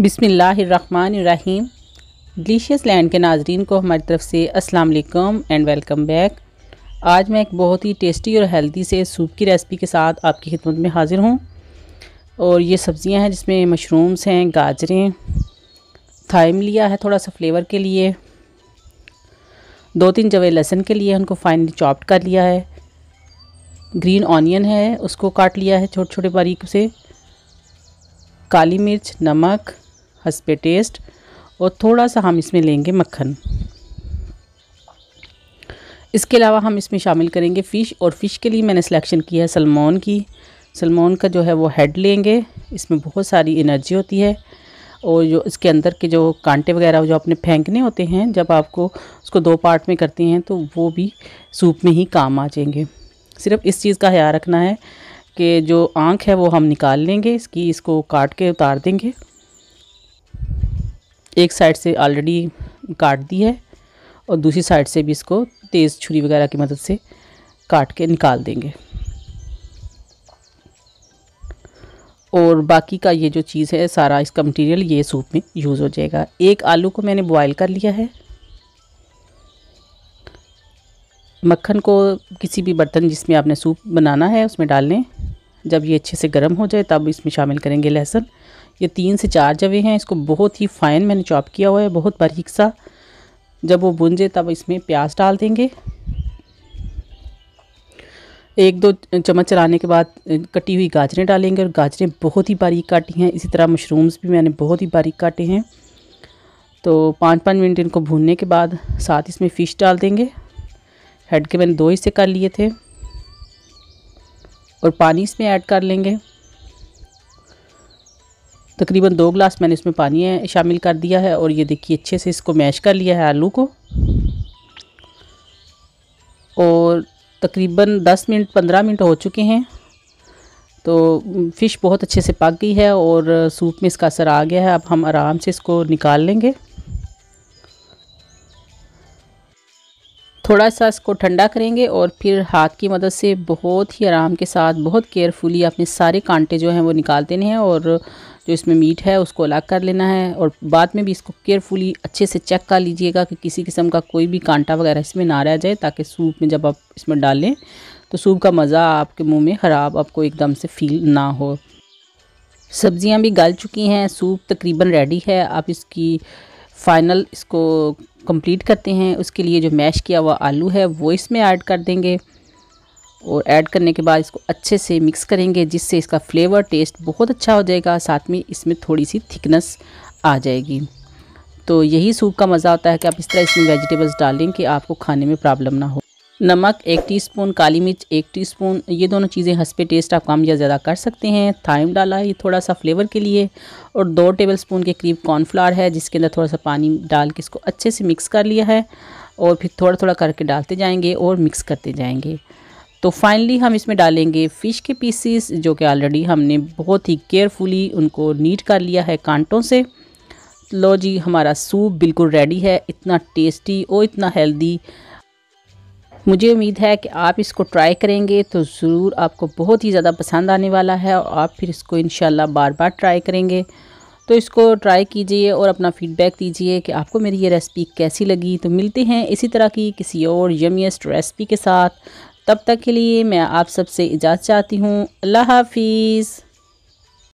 बिसमीम delicious land के नाजरीन को हमारी तरफ़ से अस्सलाम वालेकुम एंड वेलकम बैक आज मैं एक बहुत ही टेस्टी और हेल्दी से सूप की रेसिपी के साथ आपकी खिदमत में हाज़िर हूँ। और ये सब्ज़ियाँ हैं जिसमें मशरूम्स हैं, गाजरें थाइम लिया है थोड़ा सा फ्लेवर के लिए। दो तीन जवे लहसन के लिए उनको फाइनली चॉप्ड कर लिया है। ग्रीन ऑनियन है, उसको काट लिया है छोटे छोटे बारीक से। काली मिर्च, नमक हंसपे टेस्ट और थोड़ा सा हम इसमें लेंगे मक्खन। इसके अलावा हम इसमें शामिल करेंगे फ़िश और फ़िश के लिए मैंने सिलेक्शन किया है सलमोन की। सलमोन का जो है वो हेड लेंगे, इसमें बहुत सारी एनर्जी होती है और जो इसके अंदर के जो कांटे वगैरह जो अपने फेंकने होते हैं, जब आपको उसको दो पार्ट में करते हैं तो वो भी सूप में ही काम आ जाएँगे। सिर्फ़ इस चीज़ का ख्याल रखना है कि जो आँख है वो हम निकाल लेंगे, इसकी इसको काट के उतार देंगे। एक साइड से ऑलरेडी काट दी है और दूसरी साइड से भी इसको तेज़ छुरी वगैरह की मदद से काट के निकाल देंगे। और बाकी का ये जो चीज़ है, सारा इसका मटेरियल ये सूप में यूज़ हो जाएगा। एक आलू को मैंने बॉयल कर लिया है। मक्खन को किसी भी बर्तन जिसमें आपने सूप बनाना है, उसमें डाल लें जब ये अच्छे से गर्म हो जाए, तब इसमें शामिल करेंगे लहसुन। ये तीन से चार जवे हैं, इसको बहुत ही फ़ाइन मैंने चॉप किया हुआ है, बहुत बारीक सा। जब वो जाए, तब इसमें प्याज डाल देंगे। एक दो चम्मच चलाने के बाद कटी हुई गाजरें डालेंगे, और गाजरें बहुत ही बारीक काटी हैं। इसी तरह मशरूम्स भी मैंने बहुत ही बारीक काटे हैं। तो पाँच पाँच मिनट इनको भूनने के बाद साथ इसमें फ़िश डाल देंगे। हेड के मैंने दो हिस्से कर लिए थे। और पानी इसमें ऐड कर लेंगे। तकरीबन दो ग्लास मैंने इसमें पानी शामिल कर दिया है और ये देखिए अच्छे से इसको मैश कर लिया है आलू को। और तकरीबन 10 मिनट 15 मिनट हो चुके हैं। तो फ़िश बहुत अच्छे से पक गई है और सूप में इसका असर आ गया है। अब हम आराम से इसको निकाल लेंगे। थोड़ा सा इसको ठंडा करेंगे और फिर हाथ की मदद से बहुत ही आराम के साथ, बहुत केयरफुली अपने सारे कांटे जो हैं वो निकाल देने हैं और जो इसमें मीट है उसको अलग कर लेना है और बाद में भी इसको केयरफुली अच्छे से चेक कर लीजिएगा कि किसी किस्म का कोई भी कांटा वगैरह इसमें ना रह जाए ताकि सूप में जब आप इसमें डालें तो सूप का मज़ा आपके मुँह में ख़राब आपको एकदम से फील ना हो। सब्ज़ियाँ भी गल चुकी हैं, सूप तकरीबन रेडी है, आप इसकी फ़ाइनल इसको कंप्लीट करते हैं, उसके लिए जो मैश किया हुआ आलू है, वो इसमें ऐड कर देंगे। और ऐड करने के बाद इसको अच्छे से मिक्स करेंगे, जिससे इसका फ्लेवर टेस्ट बहुत अच्छा हो जाएगा, साथ में इसमें थोड़ी सी थिकनेस आ जाएगी। तो यही सूप का मज़ा आता है कि आप इस तरह इसमें वेजिटेबल्स डालें कि आपको खाने में प्रॉब्लम ना हो। नमक, एक टीस्पून काली मिर्च, एक टीस्पून ये दोनों चीज़ें हंसपे टेस्ट आप कम या ज़्यादा कर सकते हैं। थाइम डाला है, ये थोड़ा सा फ्लेवर के लिए। और दो टेबलस्पून के करीब कॉर्नफ्लावर है, जिसके अंदर थोड़ा सा पानी डाल के इसको अच्छे से मिक्स कर लिया है। और फिर थोड़ा थोड़ा करके डालते जाएँगे और मिक्स करते जाएँगे। तो फाइनली हम इसमें डालेंगे फ़िश के पीसीस जो कि ऑलरेडी हमने बहुत ही केयरफुली उनको नीट कर लिया है कांटों से। लो जी, हमारा सूप बिल्कुल रेडी है, इतना टेस्टी और इतना हेल्दी मुझे उम्मीद है कि आप इसको ट्राई करेंगे तो ज़रूर आपको बहुत ही ज़्यादा पसंद आने वाला है और आप फिर इसको इन बार बार ट्राई करेंगे। तो इसको ट्राई कीजिए और अपना फ़ीडबैक दीजिए कि आपको मेरी ये रेसिपी कैसी लगी। तो मिलते हैं इसी तरह की किसी और यमीस्ट रेसिपी के साथ। तब तक के लिए मैं आप सबसे इजाज़त चाहती हूँ। अल्लाह हाफिज़।